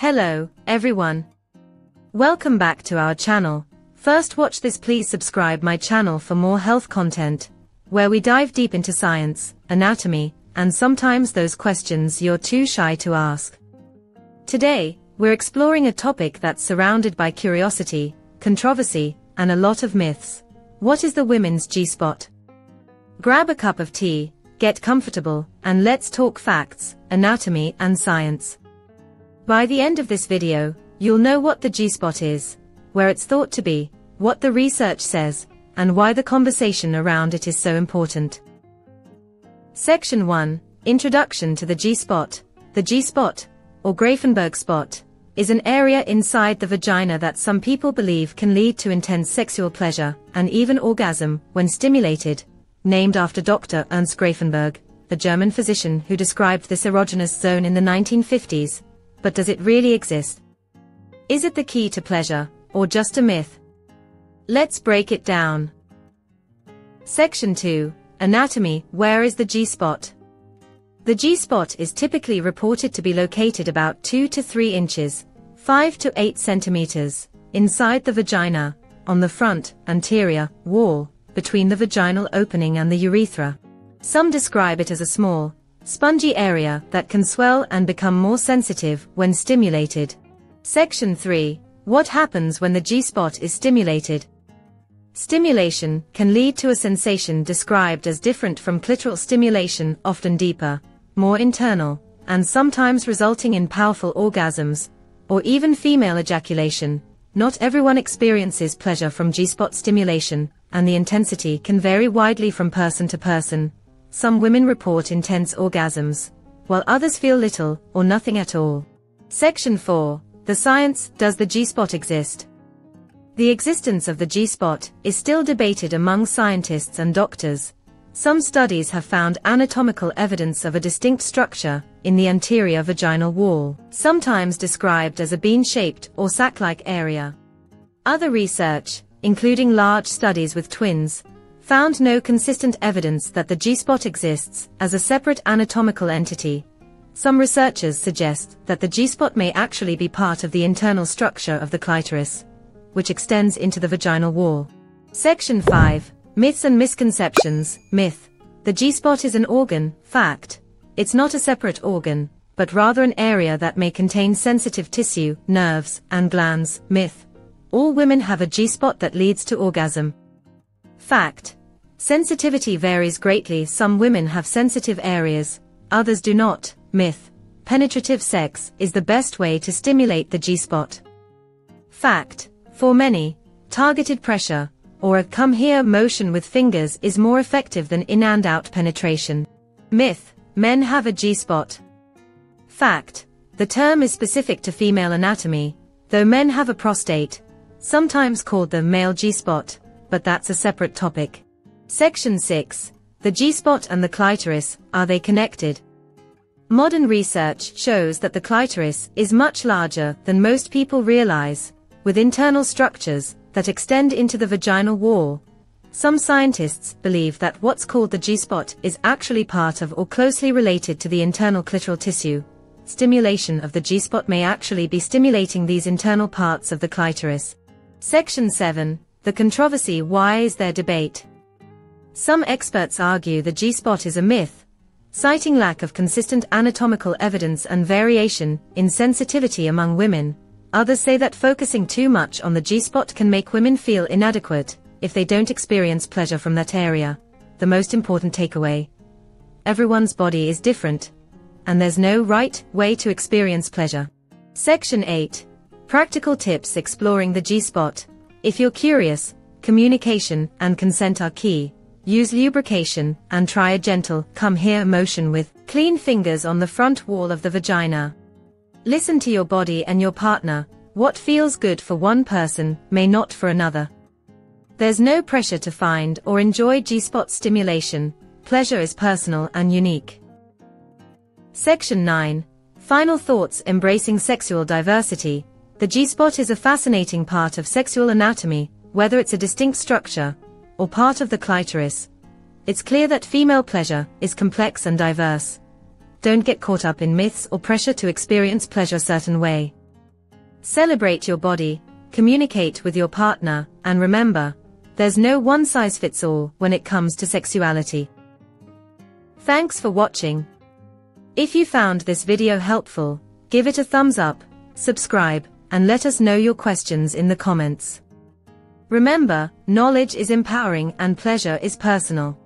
Hello, everyone. Welcome back to our channel. First watch this please subscribe my channel for more health content, where we dive deep into science, anatomy, and sometimes those questions you're too shy to ask. Today, we're exploring a topic that's surrounded by curiosity, controversy, and a lot of myths. What is the women's G-spot? Grab a cup of tea, get comfortable, and let's talk facts, anatomy and science. By the end of this video, you'll know what the G-spot is, where it's thought to be, what the research says, and why the conversation around it is so important. Section 1, Introduction to the G-spot. The G-spot, or Grafenberg spot, is an area inside the vagina that some people believe can lead to intense sexual pleasure, and even orgasm, when stimulated, named after Dr. Ernst Grafenberg, the German physician who described this erogenous zone in the 1950s, but does it really exist? Is it the key to pleasure, or just a myth? Let's break it down. Section 2, Anatomy, where is the G-spot? The G-spot is typically reported to be located about 2 to 3 inches, 5 to 8 centimeters, inside the vagina, on the front, anterior, wall, between the vaginal opening and the urethra. Some describe it as a small, spongy area that can swell and become more sensitive when stimulated. Section 3. What happens when the G-spot is stimulated? Stimulation can lead to a sensation described as different from clitoral stimulation, often deeper, more internal, and sometimes resulting in powerful orgasms, or even female ejaculation. Not everyone experiences pleasure from G-spot stimulation, and the intensity can vary widely from person to person, some women report intense orgasms, while others feel little or nothing at all. Section 4. The science, does the G-spot exist? The existence of the G-spot is still debated among scientists and doctors. Some studies have found anatomical evidence of a distinct structure in the anterior vaginal wall, sometimes described as a bean-shaped or sac-like area. Other research, including large studies with twins, found no consistent evidence that the G-spot exists as a separate anatomical entity. Some researchers suggest that the G-spot may actually be part of the internal structure of the clitoris, which extends into the vaginal wall. Section 5. Myths and misconceptions. Myth. The G-spot is an organ, fact. It's not a separate organ, but rather an area that may contain sensitive tissue, nerves, and glands. Myth. All women have a G-spot that leads to orgasm. Fact. Sensitivity varies greatly some women have sensitive areas, others do not. Myth. Penetrative sex is the best way to stimulate the G-spot. Fact. For many, targeted pressure, or a come here motion with fingers is more effective than in and out penetration. Myth. Men have a G-spot. Fact. The term is specific to female anatomy, though men have a prostate, sometimes called the male G-spot, but that's a separate topic. Section 6. The G-spot and the clitoris, are they connected? Modern research shows that the clitoris is much larger than most people realize, with internal structures that extend into the vaginal wall. Some scientists believe that what's called the G-spot is actually part of or closely related to the internal clitoral tissue. Stimulation of the G-spot may actually be stimulating these internal parts of the clitoris. Section 7. The controversy Why is there debate? Some experts argue the G-spot is a myth, citing lack of consistent anatomical evidence and variation in sensitivity among women. Others say that focusing too much on the G-spot can make women feel inadequate if they don't experience pleasure from that area. The most important takeaway. Everyone's body is different, and there's no right way to experience pleasure. Section 8. Practical tips exploring the G-spot. If you're curious, communication and consent are key. Use lubrication and try a gentle, come here motion with clean fingers on the front wall of the vagina. Listen to your body and your partner. What feels good for one person may not for another. There's no pressure to find or enjoy G-spot stimulation. Pleasure is personal and unique. Section 9. Final thoughts embracing sexual diversity. The G-spot is a fascinating part of sexual anatomy, whether it's a distinct structure or part of the clitoris. It's clear that female pleasure is complex and diverse. Don't get caught up in myths or pressure to experience pleasure a certain way. Celebrate your body, communicate with your partner, and remember, there's no one size fits all when it comes to sexuality. Thanks for watching. If you found this video helpful, give it a thumbs up, subscribe, and let us know your questions in the comments. Remember, knowledge is empowering and pleasure is personal.